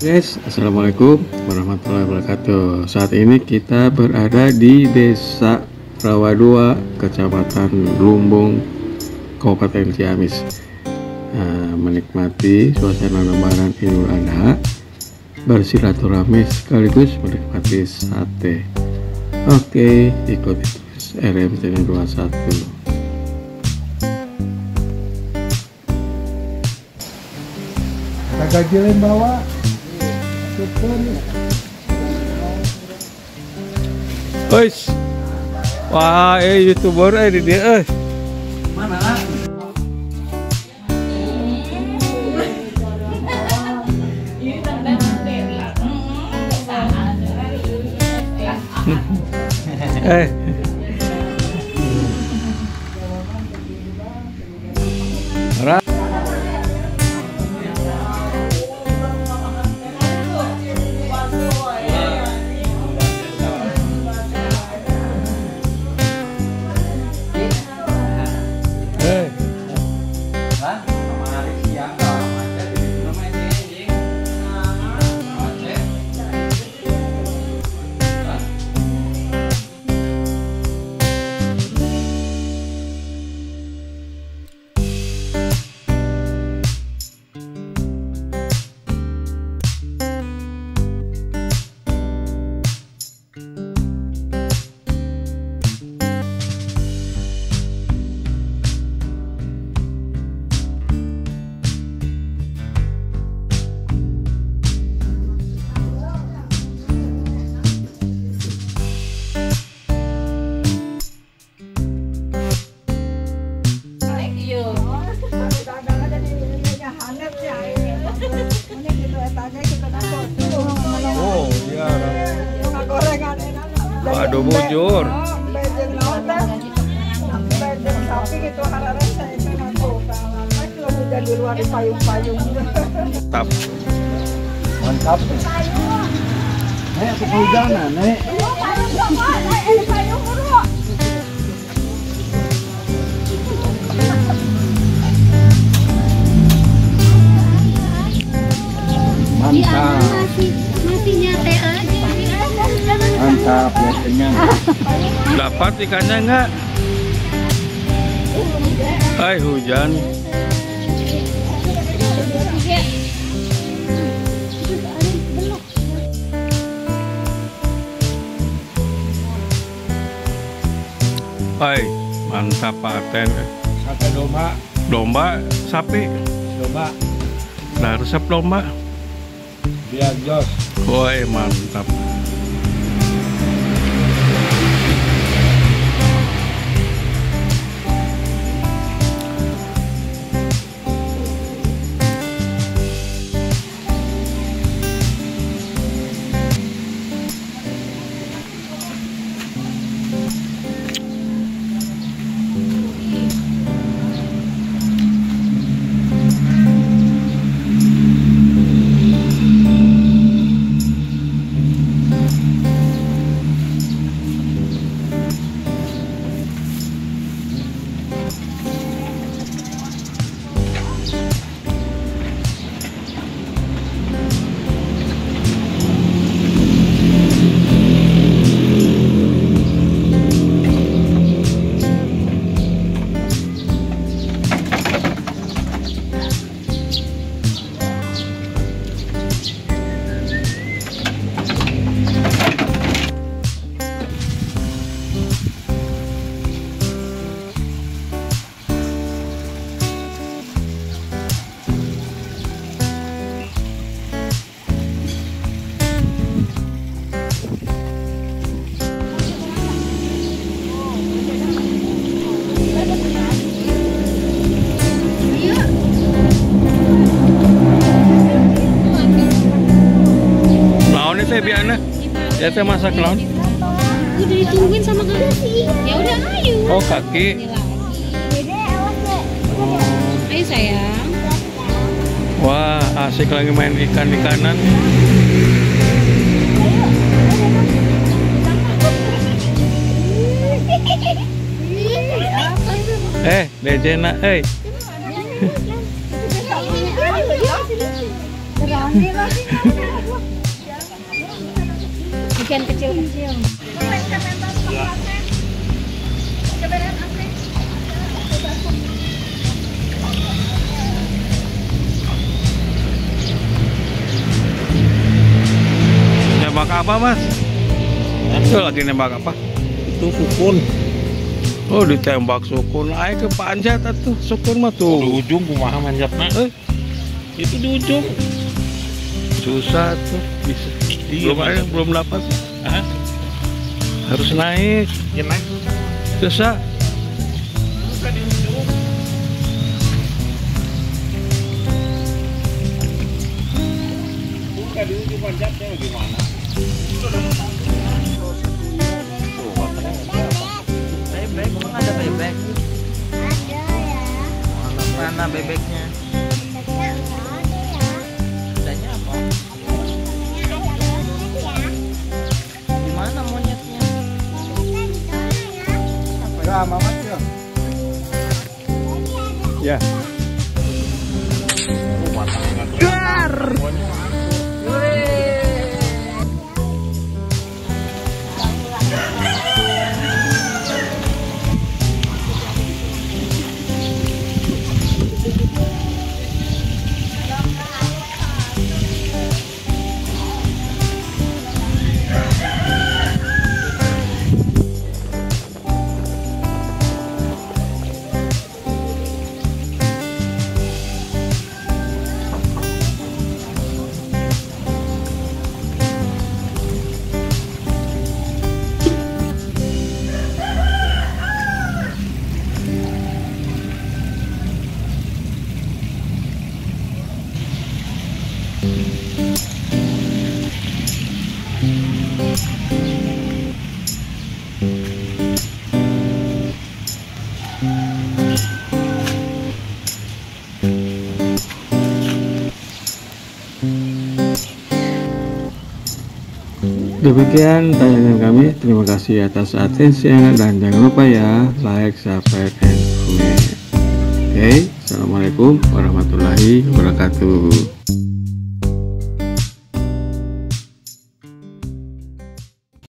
Guys, Assalamualaikum warahmatullahi wabarakatuh. Saat ini kita berada di desa Rawa 2 Kecamatan Lumbung Kabupaten Ciamis. Nah, Menikmati suasana lebaran Idul Adha Bersilaturahmi sekaligus menikmati sate. Oke, ikuti terus RM 21 Gajilin bawa Guys, wah, eh youtuber eh di dia eh. Mana? Eh, oh iya. Waduh bujur. di luar di payung-payung. Tap. Mantap. Nek, kehujanan, Nek Mantap masih masih nyate aja Mantap, ya kenyang Dapat ikannya enggak? Hai hujan. Hai, mantap paten. Sate domba Domba, sapi. Domba Nah, resep domba. Biar jos Woi, mantap. Ya teh masak lawan. udah ditungguin sama kakak ya udah ayo Oh kaki. ayo sayang Wah asik lagi main ikan ikanan. Eh, Dejena, eh. Lah. Ikan kecil-kecil. Nembak apa mas? Itu lagi nembak apa? Itu sukun. Oh ditembak sukun ayo ke panjat tuh sukun mah Di tuh ujung kumaha manjatna. eh, Itu di ujung. susah tuh bisa Iya, belum ada belum dapat Hah? harus naik Ya naik. susah Bukan di ujung. Bukan di ujung gimana? Bebek, emang ada bebek? Mana bebeknya? Ya, mamat ya. Demikian tayangan kami. Terima kasih atas atensinya dan jangan lupa ya like, subscribe, and comment. Oke, assalamualaikum warahmatullahi wabarakatuh.